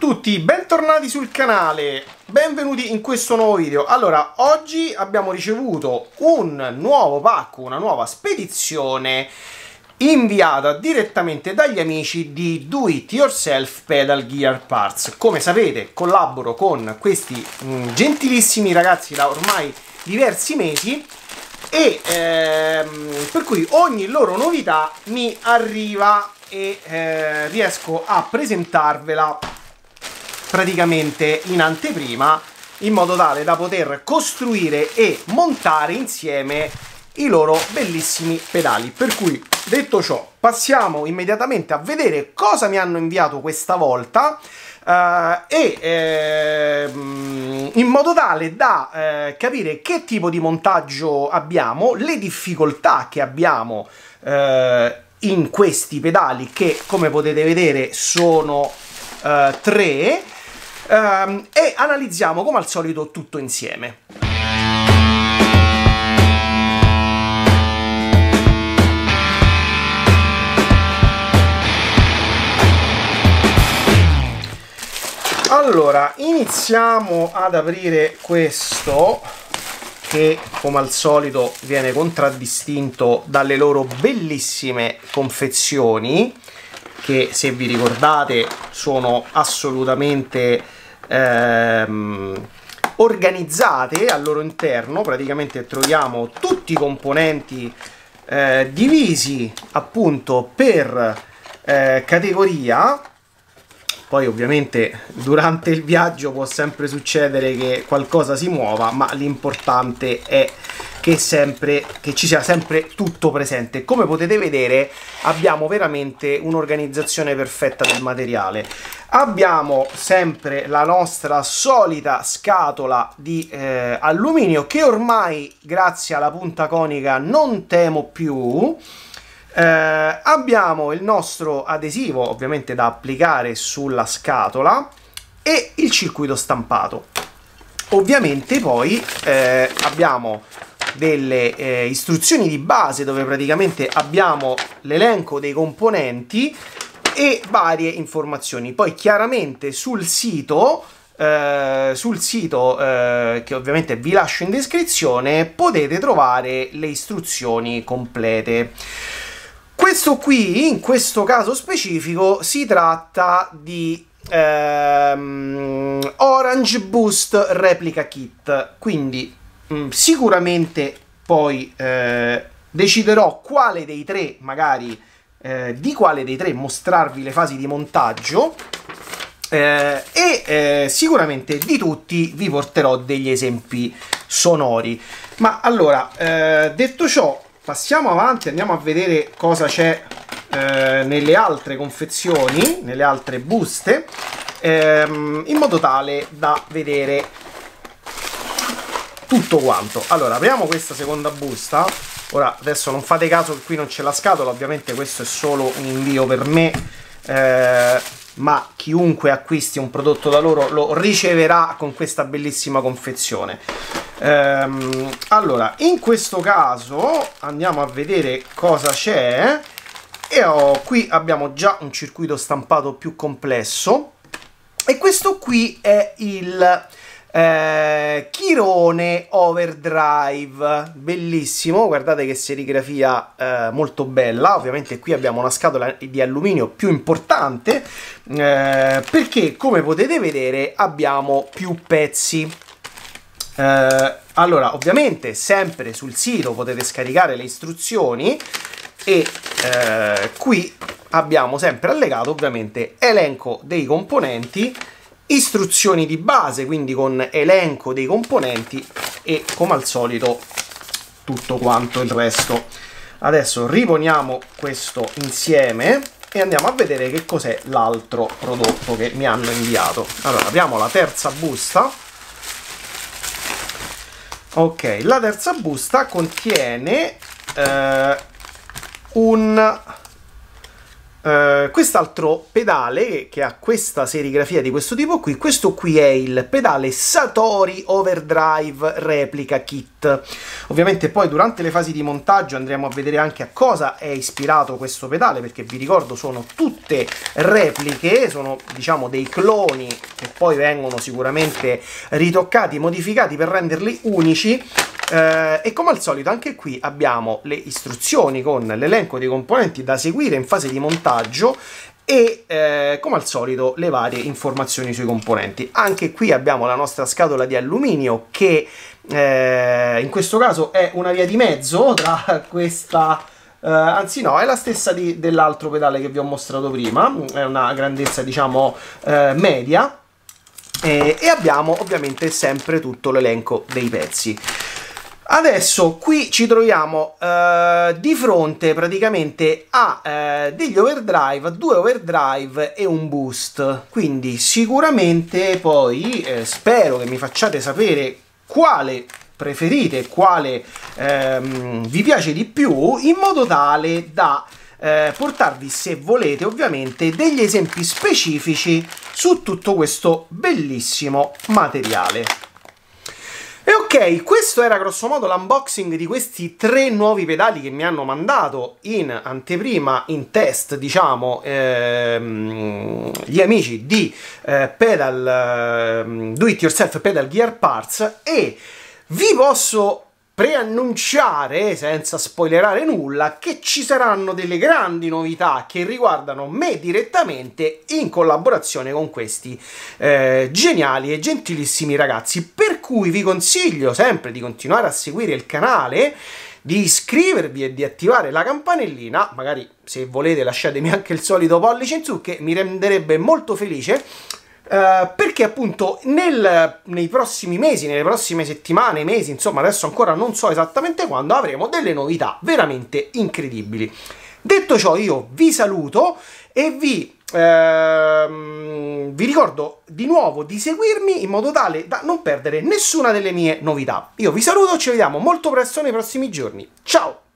tutti, bentornati sul canale, benvenuti in questo nuovo video. Allora, oggi abbiamo ricevuto un nuovo pacco, una nuova spedizione inviata direttamente dagli amici di Do It Yourself Pedal Gear Parts. Come sapete, collaboro con questi mm, gentilissimi ragazzi da ormai diversi mesi e ehm, per cui ogni loro novità mi arriva e eh, riesco a presentarvela praticamente in anteprima in modo tale da poter costruire e montare insieme i loro bellissimi pedali. Per cui detto ciò passiamo immediatamente a vedere cosa mi hanno inviato questa volta Uh, e eh, in modo tale da eh, capire che tipo di montaggio abbiamo, le difficoltà che abbiamo eh, in questi pedali che come potete vedere sono eh, tre ehm, e analizziamo come al solito tutto insieme. Allora, iniziamo ad aprire questo che come al solito viene contraddistinto dalle loro bellissime confezioni che se vi ricordate sono assolutamente ehm, organizzate al loro interno praticamente troviamo tutti i componenti eh, divisi appunto per eh, categoria poi ovviamente durante il viaggio può sempre succedere che qualcosa si muova, ma l'importante è che, sempre, che ci sia sempre tutto presente. Come potete vedere abbiamo veramente un'organizzazione perfetta del materiale. Abbiamo sempre la nostra solita scatola di eh, alluminio che ormai grazie alla punta conica non temo più. Eh, abbiamo il nostro adesivo ovviamente da applicare sulla scatola e il circuito stampato. Ovviamente poi eh, abbiamo delle eh, istruzioni di base dove praticamente abbiamo l'elenco dei componenti e varie informazioni. Poi chiaramente sul sito Uh, sul sito uh, che ovviamente vi lascio in descrizione potete trovare le istruzioni complete. Questo qui, in questo caso specifico, si tratta di ehm, Orange Boost Replica Kit, quindi mh, mm, sicuramente poi eh, deciderò quale dei tre, magari eh, di quale dei tre mostrarvi le fasi di montaggio eh, e eh, sicuramente di tutti vi porterò degli esempi sonori. Ma allora, eh, detto ciò, passiamo avanti, andiamo a vedere cosa c'è eh, nelle altre confezioni, nelle altre buste, ehm, in modo tale da vedere tutto quanto. Allora, apriamo questa seconda busta. Ora, adesso non fate caso che qui non c'è la scatola, ovviamente questo è solo un invio per me, eh, ma chiunque acquisti un prodotto da loro lo riceverà con questa bellissima confezione. Ehm, allora, in questo caso andiamo a vedere cosa c'è e oh, qui abbiamo già un circuito stampato più complesso e questo qui è il eh, Chirone Overdrive. Bellissimo. Guardate che serigrafia eh, molto bella. Ovviamente qui abbiamo una scatola di alluminio più importante eh, perché come potete vedere abbiamo più pezzi. Eh, allora, ovviamente sempre sul sito potete scaricare le istruzioni e eh, qui abbiamo sempre allegato ovviamente elenco dei componenti, istruzioni di base, quindi con elenco dei componenti e come al solito tutto quanto il resto. Adesso riponiamo questo insieme e andiamo a vedere che cos'è l'altro prodotto che mi hanno inviato. Allora, apriamo la terza busta Ok, la terza busta contiene eh, un Uh, quest'altro pedale che ha questa serigrafia di questo tipo qui, questo qui è il pedale Satori Overdrive Replica Kit. Ovviamente poi durante le fasi di montaggio andremo a vedere anche a cosa è ispirato questo pedale, perché vi ricordo sono tutte repliche, sono diciamo dei cloni che poi vengono sicuramente ritoccati, modificati per renderli unici eh, e come al solito anche qui abbiamo le istruzioni con l'elenco dei componenti da seguire in fase di montaggio e eh, come al solito le varie informazioni sui componenti. Anche qui abbiamo la nostra scatola di alluminio che eh, in questo caso è una via di mezzo tra questa... Uh, anzi no, è la stessa dell'altro pedale che vi ho mostrato prima, è una grandezza diciamo uh, media e abbiamo ovviamente sempre tutto l'elenco dei pezzi. Adesso qui ci troviamo uh, di fronte praticamente a uh, degli overdrive, due overdrive e un boost. Quindi sicuramente poi eh, spero che mi facciate sapere quale preferite, quale ehm, vi piace di più, in modo tale da eh, portarvi, se volete, ovviamente degli esempi specifici su tutto questo bellissimo materiale. E ok, questo era grossomodo l'unboxing di questi tre nuovi pedali che mi hanno mandato in anteprima, in test, diciamo, ehm, gli amici di eh, Pedal, eh, Do It Yourself Pedal Gear Parts e vi posso preannunciare, senza spoilerare nulla, che ci saranno delle grandi novità che riguardano me direttamente in collaborazione con questi eh, geniali e gentilissimi ragazzi, per cui vi consiglio sempre di continuare a seguire il canale di iscrivervi e di attivare la campanellina, magari se volete lasciatemi anche il solito pollice in su che mi renderebbe molto felice Uh, perché appunto nel, nei prossimi mesi, nelle prossime settimane, mesi, insomma adesso ancora non so esattamente quando, avremo delle novità veramente incredibili. Detto ciò io vi saluto e vi, uh, vi ricordo di nuovo di seguirmi in modo tale da non perdere nessuna delle mie novità. Io vi saluto, ci vediamo molto presto nei prossimi giorni. Ciao!